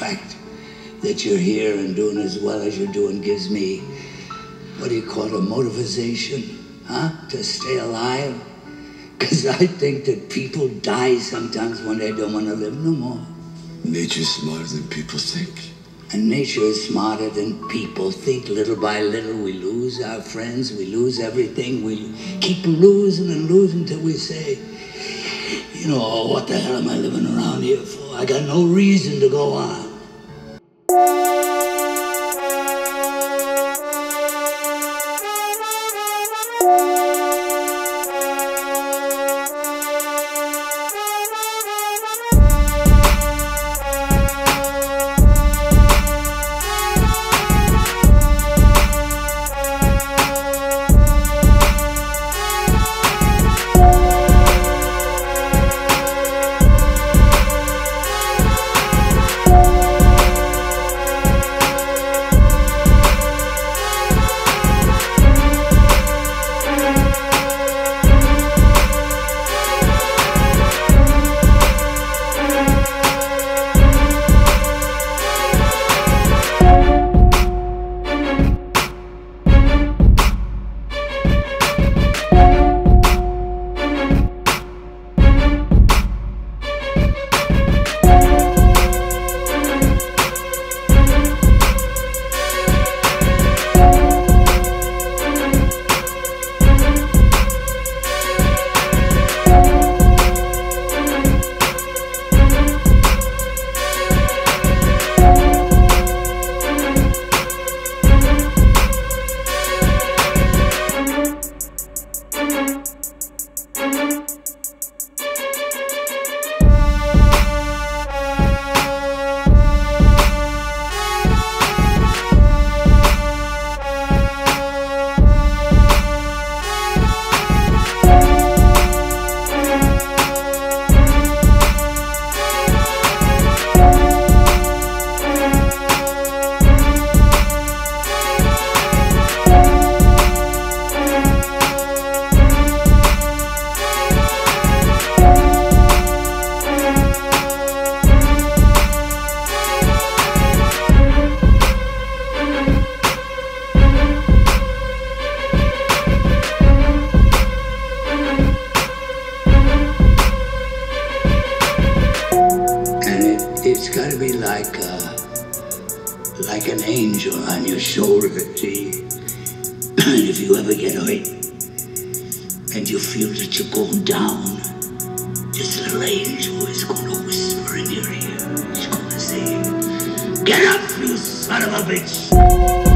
fact that you're here and doing as well as you're doing gives me, what do you call it, a motivation, huh? To stay alive. Because I think that people die sometimes when they don't want to live no more. Nature's smarter than people think. And nature is smarter than people think. Little by little, we lose our friends, we lose everything. We keep losing and losing till we say, you know, oh, what the hell am I living around here for? I got no reason to go on. It's got to be like uh, like an angel on your shoulder. See, if you ever get hurt and you feel that you're going down, this little angel is going to whisper in your ear. She's going to say, "Get up, you son of a bitch."